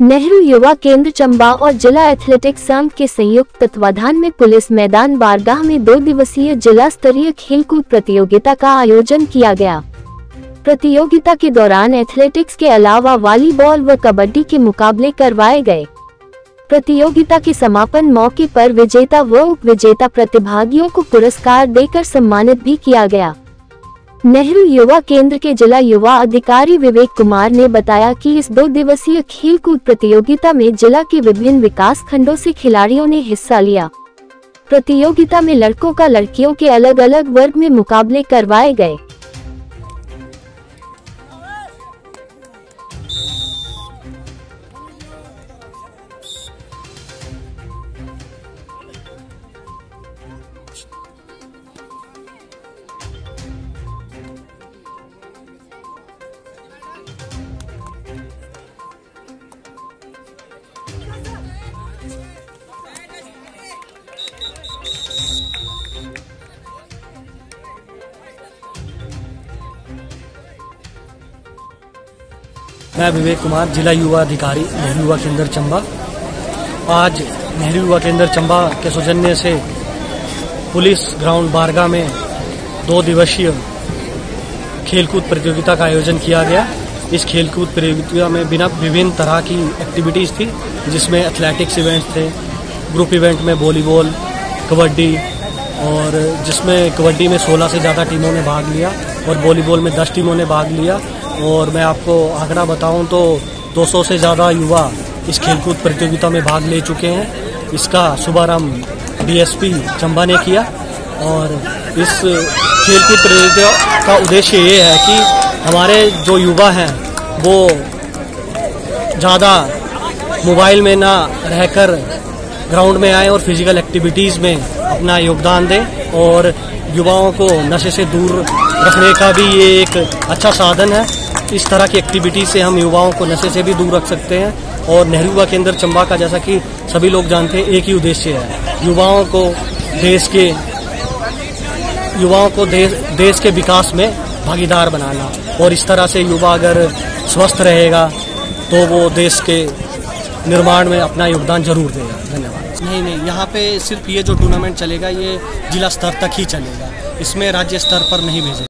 नेहरू युवा केंद्र चंबा और जिला एथलेटिक्स संघ के संयुक्त तत्वाधान में पुलिस मैदान बारगाह में दो दिवसीय जिला स्तरीय खेलकूद प्रतियोगिता का आयोजन किया गया। प्रतियोगिता के दौरान एथलेटिक्स के अलावा वॉलीबॉल व कबड्डी के मुकाबले करवाए गए। प्रतियोगिता के समापन मौके पर विजेता व उप विजेता प्रतिभागियों को पुरस्कार देकर सम्मानित भी किया गया। नेहरू युवा केंद्र के जिला युवा अधिकारी विवेक कुमार ने बताया कि इस दो दिवसीय खेल कूद प्रतियोगिता में जिला के विभिन्न विकास खंडों से खिलाड़ियों ने हिस्सा लिया। प्रतियोगिता में लड़कों का लड़कियों के अलग अलग वर्ग में मुकाबले करवाए गए। मैं विवेक कुमार, जिला युवा अधिकारी, नेहरू युवा केंद्र, चंबा। आज नेहरू युवा केंद्र, चंबा के सौजन्य से पुलिस ग्राउंड बारगा में दो दिवसीय खेलकूद प्रतियोगिता का आयोजन किया गया। इस खेलकूद प्रतियोगिता में बिना विभिन्न तरह की एक्टिविटीज़ थी, जिसमें एथलेटिक्स इवेंट्स थे ग्रुप इवेंट में वॉलीबॉल कबड्डी और जिसमें कबड्डी में 16 से ज़्यादा टीमों ने भाग लिया और वॉलीबॉल में 10 टीमों ने भाग लिया। और मैं आपको आंकड़ा बताऊँ तो 200 से ज़्यादा युवा इस खेलकूद प्रतियोगिता में भाग ले चुके हैं। इसका शुभारंभ डीएसपी चंबा ने किया और इस खेलकूद प्रतियोगिता का उद्देश्य ये है कि हमारे जो युवा हैं, वो ज़्यादा मोबाइल में ना रहकर ग्राउंड में आए और फ़िज़िकल एक्टिविटीज़ में अपना योगदान दें और युवाओं को नशे से दूर रखने का भी ये एक अच्छा साधन है। इस तरह की एक्टिविटी से हम युवाओं को नशे से भी दूर रख सकते हैं और नेहरू युवा केंद्र चंबा का जैसा कि सभी लोग जानते हैं, एक ही उद्देश्य है। युवाओं को देश के युवाओं को देश देश के विकास में भागीदार बनाना और इस तरह से युवा अगर स्वस्थ रहेगा तो वो देश के निर्माण में अपना योगदान ज़रूर देगा। धन्यवाद। नहीं नहीं, यहाँ पे सिर्फ़ ये जो टूर्नामेंट चलेगा, ये जिला स्तर तक ही चलेगा। इसमें राज्य स्तर पर नहीं भेजेगा।